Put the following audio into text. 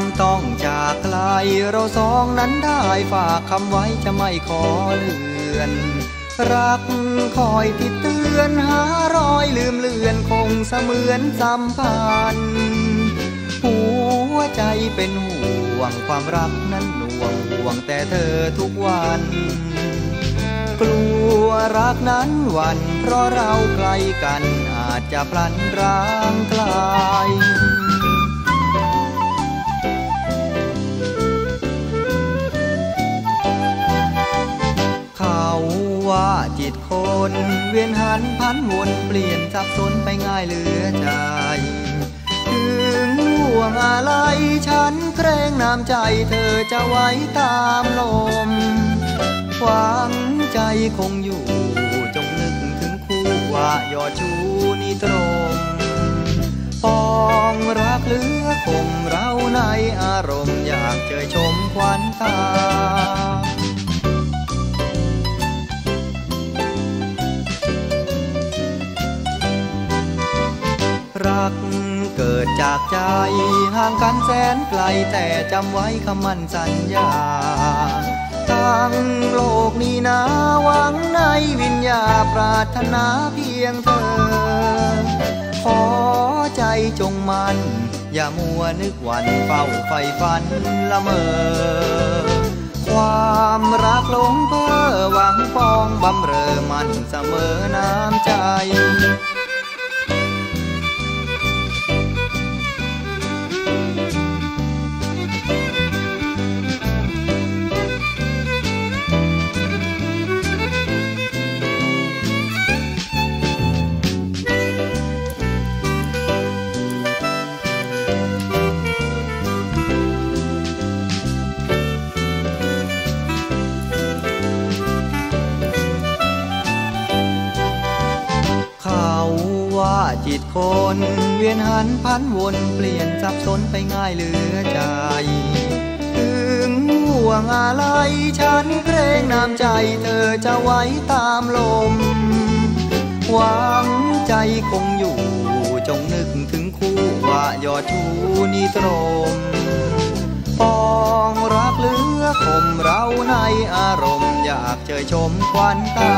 ำต้องจากไกลเราสองนั้นได้ฝากคำไว้จะไม่ขอเลือน รักคอยติดเตือนหารอยลืมเลือนคงเสมือนสัมพันธ์หัวใจเป็นห่วงความรักนั้นหน่วงห่วงแต่เธอทุกวันกลัวรักนั้นวัน เพราะเราใกลกันอาจจะพลันร้างไกล ว่าจิตคนเวียนหันพันวนเปลี่ยนสับสนไปง่ายเหลือใจ ถึงห่วงอะไรฉันเกรงน้ำใจเธอจะไว้ตามลมหวังใจคงอยู่จงนึกถึงคู่ว่ายอดชูนิตรงปองรักเหลือคงเราในอารมณ์อยากเจอชมควันตา รัก เกิดจากใจห่างกันแสนไกลแต่จำไว้คำมั่นสัญญาทั้งโลกนี้นาหวังในวิญญาปรารถนาเพียงเธอ ขอใจจงมัน อย่ามัวนึกวันเฝ้าไฟฝันละเมอ ความรักหลงเพ้อหวังปองบำเรอมันเสมอน้ำใจ ตคนเวียนหันพันวนเปลี่ยนสับสนไปง่ายเหลือใจ ถึงห่วงอะไรฉันเกรงน้ำใจเธอจะไว้ตามลม หวังใจคงอยู่จงนึกถึงคู่ว่ายอดชูนิตรงปองรักเหลือคมเราในอารมณ์อยากเจอชมควันตา